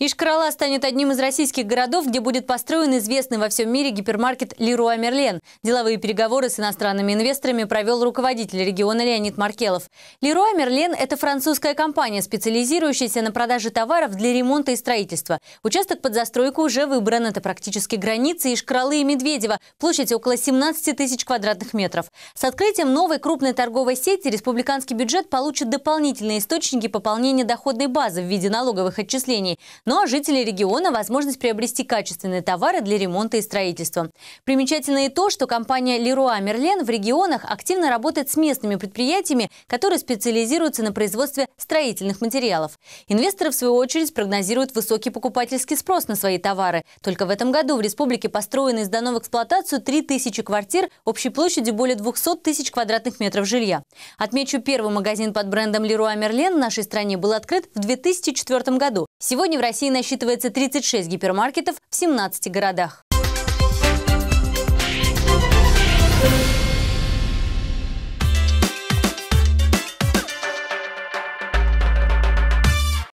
Ишкарала станет одним из российских городов, где будет построен известный во всем мире гипермаркет Леруа Мерлен. Деловые переговоры с иностранными инвесторами провел руководитель региона Леонид Маркелов. Леруа Мерлен – это французская компания, специализирующаяся на продаже товаров для ремонта и строительства. Участок под застройку уже выбран. Это практически границы Ишкаралы и Медведева. Площадь около 17 тысяч квадратных метров. С открытием новой крупной торговой сети республиканский бюджет получит дополнительные источники пополнения доходной базы в виде налоговых отчислений – ну а жители региона – возможность приобрести качественные товары для ремонта и строительства. Примечательно и то, что компания Leroy Merlin в регионах активно работает с местными предприятиями, которые специализируются на производстве строительных материалов. Инвесторы, в свою очередь, прогнозируют высокий покупательский спрос на свои товары. Только в этом году в республике построено и сдано в эксплуатацию 3000 квартир общей площадью более 200 тысяч квадратных метров жилья. Отмечу, первый магазин под брендом Leroy Merlin в нашей стране был открыт в 2004 году. Сегодня в России насчитывается 36 гипермаркетов в 17 городах.